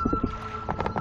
すいません。